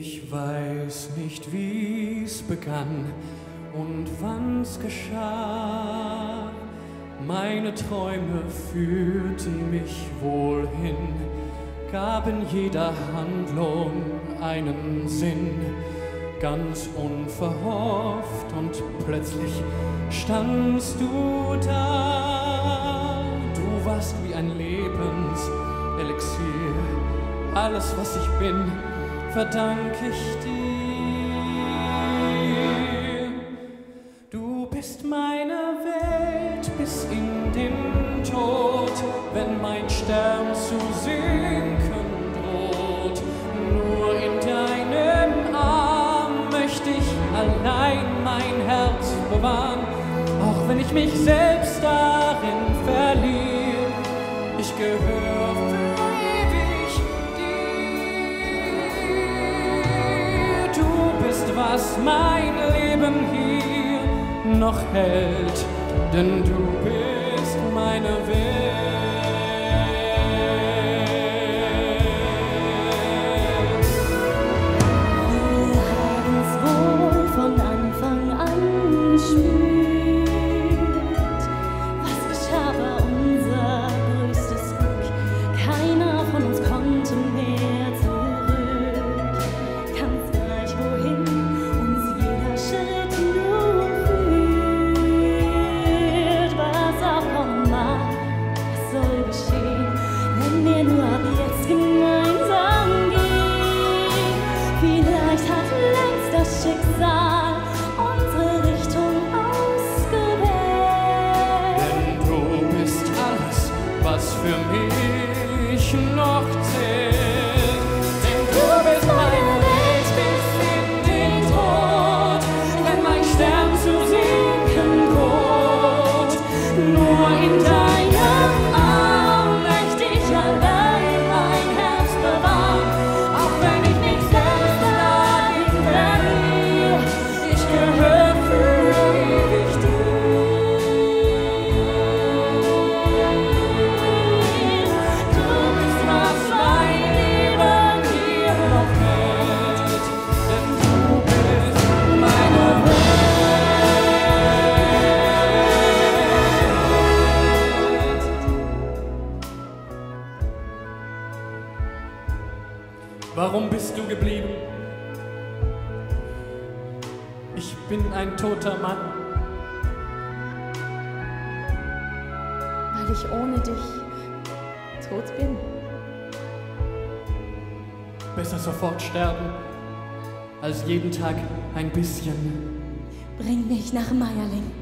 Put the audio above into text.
Ich weiß nicht, wie's begann und wann's geschah. Meine Träume führten mich wohl hin, gaben jeder Handlung einen Sinn. Ganz unverhofft und plötzlich standst du da. Du warst wie ein Lebenselixier. Alles, was ich bin, verdank ich dir. Du bist meine Welt bis in den Tod, wenn mein Stern zu sinken droht. Nur in deinem Arm möchte ich allein mein Herz bewahren, auch wenn ich mich selbst darin verliere. Ich gehöre was mein Leben hier noch hält, denn du bist meine Welt. Mich noch Warum bist du geblieben? Ich bin ein toter Mann. Weil ich ohne dich tot bin. Besser sofort sterben, als jeden Tag ein bisschen. Bring mich nach Meierling.